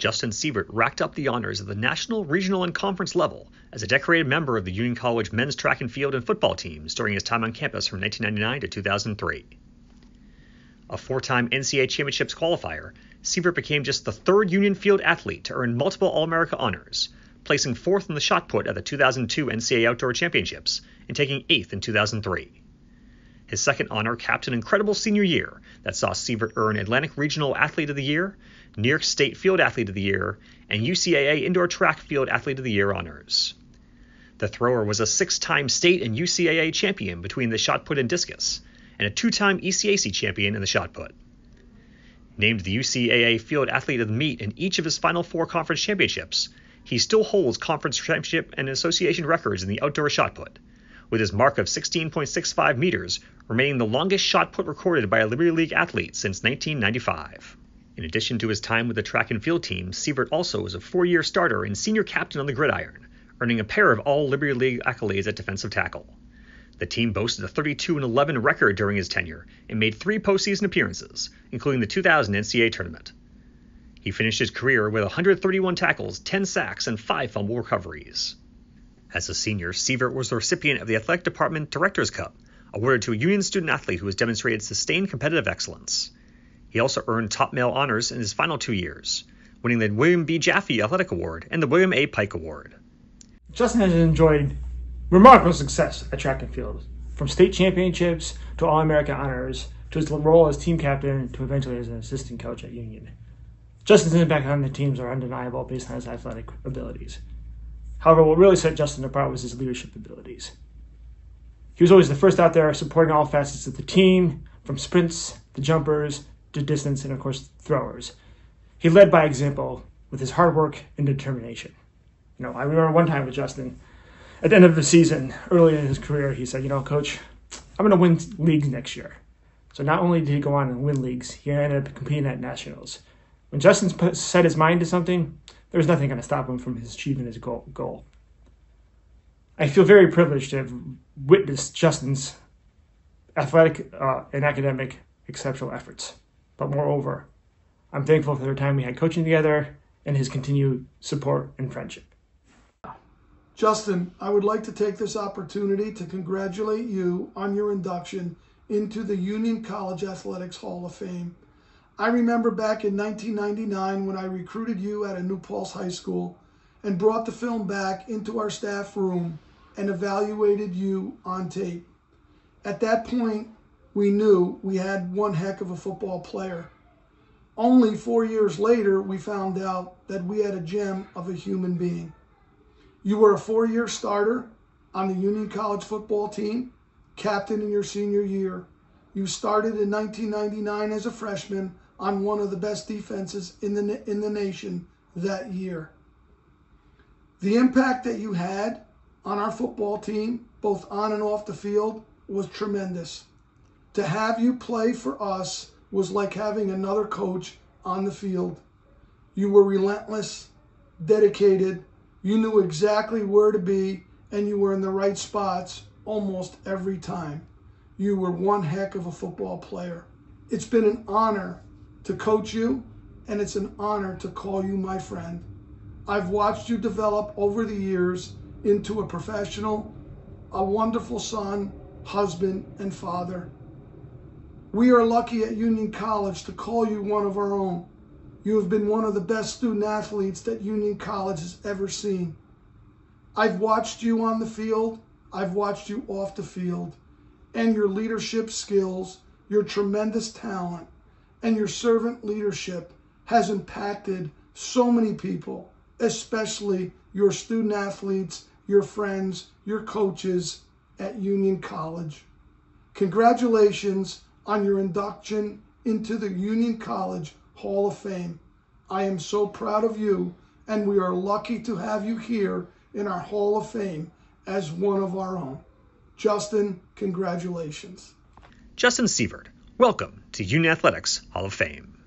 Justin Sievert racked up the honors at the national, regional, and conference level as a decorated member of the Union College men's track and field and football teams during his time on campus from 1999 to 2003. A four time NCAA Championships qualifier, Sievert became just the third Union Field athlete to earn multiple All America honors, placing fourth in the shot put at the 2002 NCAA Outdoor Championships and taking eighth in 2003. His second honor capped an incredible senior year that saw Sievert earn Atlantic Regional Athlete of the Year, New York State Field Athlete of the Year, and UCAA Indoor Track Field Athlete of the Year honors. The thrower was a six time state and UCAA champion between the shot put and discus, and a two time ECAC champion in the shot put. Named the UCAA Field Athlete of the Meet in each of his final four conference championships, he still holds conference championship and association records in the outdoor shot put, with his mark of 16.65 meters remaining the longest shot put recorded by a Liberty League athlete since 1995. In addition to his time with the track and field team, Sievert also was a four year starter and senior captain on the gridiron, earning a pair of all Liberty League accolades at defensive tackle. The team boasted a 32 11 record during his tenure and made three postseason appearances, including the 2000 NCAA tournament. He finished his career with 131 tackles, 10 sacks, and 5 fumble recoveries. As a senior, Sievert was the recipient of the Athletic Department Director's Cup, awarded to a Union student athlete who has demonstrated sustained competitive excellence. He also earned top male honors in his final two years, winning the William B. Jaffe Athletic Award and the William A. Pike Award. Justin has enjoyed remarkable success at track and field, from state championships to All American honors to his role as team captain to eventually as an assistant coach at Union. Justin's impact on the teams are undeniable based on his athletic abilities. However, what really set Justin apart was his leadership abilities. He was always the first out there supporting all facets of the team, from sprints to jumpers to distance and, of course, throwers. He led by example with his hard work and determination. You know, I remember one time with Justin, at the end of the season, early in his career, he said, You know, coach, I'm going to win leagues next year. So not only did he go on and win leagues, he ended up competing at nationals. When Justin set his mind to something, there was nothing going to stop him from his achieving his goal. goal. I feel very privileged to have witnessed Justin's athletic uh, and academic exceptional efforts. But moreover, I'm thankful for the time we had coaching together and his continued support and friendship. Justin, I would like to take this opportunity to congratulate you on your induction into the Union College Athletics Hall of Fame. I remember back in 1999 when I recruited you at a New Paltz High School and brought the film back into our staff room and evaluated you on tape. At that point, we knew we had one heck of a football player. Only four years later, we found out that we had a gem of a human being. You were a four year starter on the Union College football team, captain in your senior year. You started in 1999 as a freshman on one of the best defenses in the, in the nation that year. The impact that you had on our football team, both on and off the field, was tremendous. To have you play for us was like having another coach on the field. You were relentless, dedicated, you knew exactly where to be, and you were in the right spots almost every time. You were one heck of a football player. It's been an honor to coach you, and it's an honor to call you my friend. I've watched you develop over the years into a professional, a wonderful son, husband, and father. We are lucky at Union College to call you one of our own. You have been one of the best student athletes that Union College has ever seen. I've watched you on the field, I've watched you off the field, and your leadership skills, your tremendous talent, and your servant leadership has impacted so many people, especially your student athletes, your friends, your coaches at Union College. Congratulations on your induction into the Union College Hall of Fame. I am so proud of you, and we are lucky to have you here in our Hall of Fame as one of our own. Justin, congratulations. Justin Sievert, welcome to Union Athletics Hall of Fame.